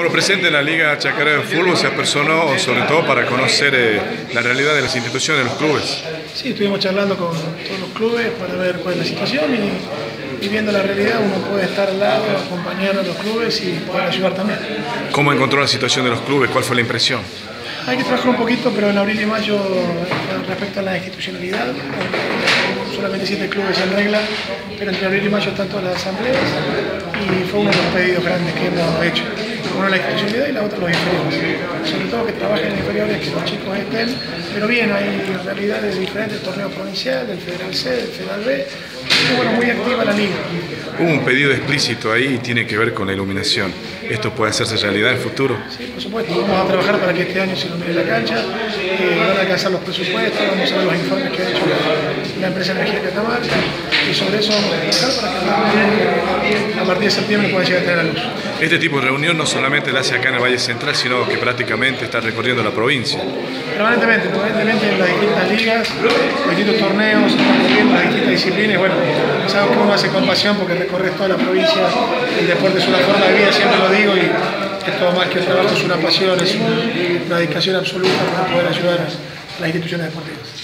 Bueno, presente en la Liga Chacarera de Fútbol se apersonó sobre todo para conocer eh, la realidad de las instituciones de los clubes. Sí, estuvimos charlando con todos los clubes para ver cuál es la situación y, y viendo la realidad uno puede estar al lado, acompañar a los clubes y poder ayudar también. ¿Cómo encontró la situación de los clubes? ¿Cuál fue la impresión? Hay que trabajar un poquito, pero en abril y mayo respecto a la institucionalidad, solamente siete clubes en regla, pero entre abril y mayo están todas las asambleas y fue uno de los pedidos grandes que hemos hecho. Uno la institucionalidad y la otra los inferiores. Sobre todo que trabajen en inferiores, que los chicos estén, pero bien, hay realidades diferentes, torneo provincial, del Federal C, del Federal B, y bueno, muy activa la liga. Hubo un pedido explícito ahí y tiene que ver con la iluminación. ¿Esto puede hacerse realidad en el futuro? Sí, por supuesto. Vamos a trabajar para que este año se ilumine la cancha, eh, van a alcanzar los presupuestos, vamos a ver los informes que ha hecho la, la empresa Energía Catamarca y sobre eso vamos a trabajar para que a partir de septiembre pueda llegar a tener la luz. Este tipo de reunión no solamente la hace acá en el Valle Central, sino que prácticamente está recorriendo la provincia. Permanentemente, permanentemente en las distintas ligas, los distintos torneos, las distintas disciplinas. Bueno, es algo que uno hace con pasión porque recorre toda la provincia. El deporte es una forma de vida, siempre lo digo, y esto más que un trabajo es una pasión, es una dedicación absoluta para poder ayudar a las instituciones deportivas.